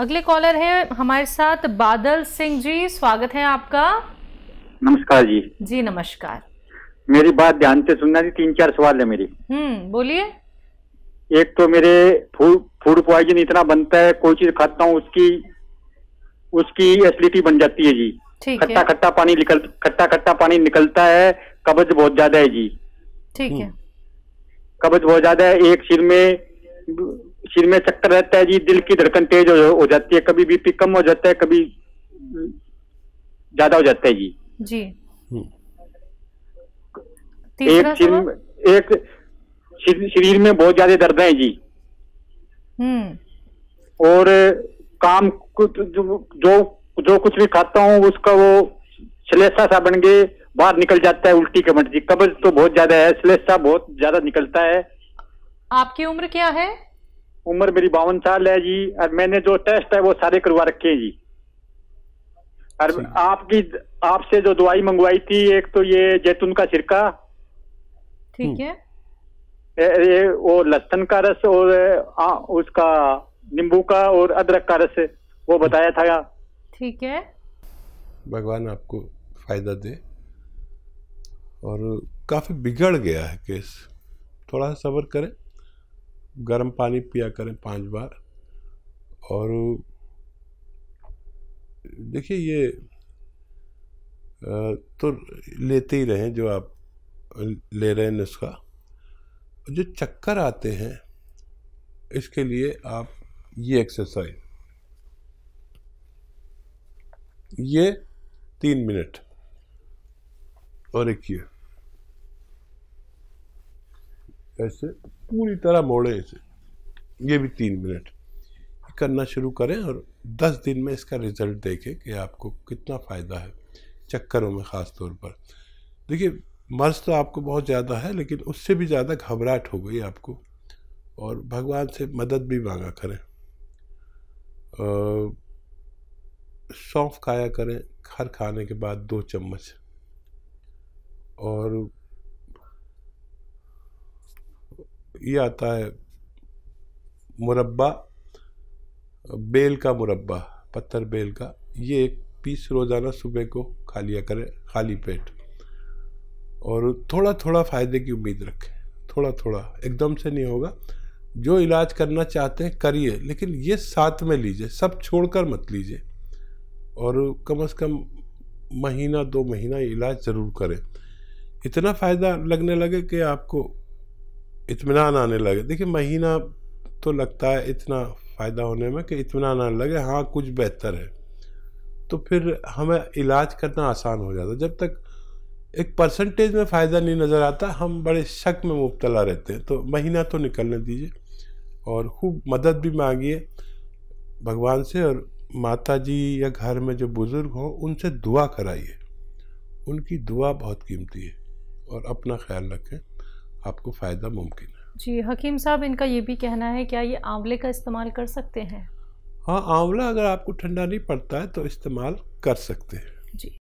अगले कॉलर है हमारे साथ बादल सिंह जी स्वागत है आपका। नमस्कार जी। जी नमस्कार। मेरी बात ध्यान से सुनना जी तीन चार सवाल है मेरी। हम्म बोलिए। एक तो मेरे फ़ूड फ़ूड पॉइजन इतना बनता है कोई चीज़ खाता हूँ उसकी उसकी एसिडिटी बन जाती है जी। खट्टा खट्टा पानी निकल खट्टा खट्टा पानी निकलता है कब्ज बहुत ज़्यादा है जी। ठीक है। कब्ज बहुत ज़्यादा है एक सिर में सिर में चक्कर रहता है जी दिल की धड़कन तेज हो, हो जाती है कभी बीपी कम हो जाता है कभी ज़्यादा हो जाता है जी। जी। हम्म। एक सिर एक शरीर में बहुत ज़्यादा दर्द है जी। हम्म। और काम कुछ जो जो जो कुछ भी खाता हूँ उसका वो श्लेषा सा बन के बाहर निकल जाता है उल्टी के मर्ज़ी कब्ज तो बहुत ज़्यादा है श्लेषा बहुत ज़्यादा निकलता है। आपकी उम्र क्या है? उम्र मेरी बावन साल है जी और मैंने जो टेस्ट है वो सारे करवा रखे हैं जी। और आपकी आपसे जो दवाई मंगवाई थी एक तो ये जैतून का सिरका ठीक है। ए- ये वो लहसुन का रस और आ, उसका नींबू का और अदरक का रस वो बताया था। ठीक है। भगवान आपको फ़ायदा दे। और काफ़ी बिगड़ गया है केस। थोड़ा सब्र करें। गर्म पानी पिया करें पाँच बार। और देखिए ये तो लेते ही रहें जो आप ले रहे हैं नुस्खा। जो चक्कर आते हैं, इसके लिए आप ये एक्सरसाइज ये तीन मिनट और एक ये। ऐसे पूरी तरह मोड़े इसे। ये भी तीन मिनट। करना शुरू करें और दस दिन में इसका रिज़ल्ट देखें कि आपको कितना फ़ायदा है, चक्करों में ख़ास तौर पर। देखिए, मर्ज तो आपको बहुत ज़्यादा है, लेकिन उससे भी ज़्यादा घबराहट हो गई आपको। और भगवान से मदद भी मांगा करें। सौंफ खाया करें हर खाने के बाद दो चम्मच। और ये आता है मुरब्बा, बेल का मुरब्बा, पत्थर बेल का। ये एक पीस रोज़ाना सुबह को खा लिया करें, खाली पेट। और थोड़ा थोड़ा फ़ायदे की उम्मीद रखें। थोड़ा थोड़ा एकदम से नहीं होगा। जो इलाज करना चाहते हैं, करिए, लेकिन ये साथ में लीजिए, सब छोड़कर मत लीजिए। और कम से कम महीना, दो महीना इलाज ज़रूर करें। इतना फ़ायदा लगने लगे कि आपको इत्मीनान आने लगे। देखिए, महीना तो लगता है इतना फ़ायदा होने में कि इतमान आने लगे हाँ कुछ बेहतर है। तो फिर हमें इलाज करना आसान हो जाता जब तक एक परसेंटेज में फ़ायदा नहीं नज़र आता, हम बड़े शक में मुबतला रहते हैं। तो महीना तो निकलने दीजिए और खूब मदद भी मांगिए भगवान से और माता जी या घर में जो बुज़ुर्ग हों, उनसे दुआ कराइए। उनकी दुआ बहुत कीमती है और अपना ख्याल रखें। आपको फ़ायदा मुमकिन है। जी हकीम साहब इनका ये भी कहना है क्या ये आंवले का इस्तेमाल कर सकते हैं? हाँ आंवला अगर आपको ठंडा नहीं पड़ता है तो इस्तेमाल कर सकते हैं। जी।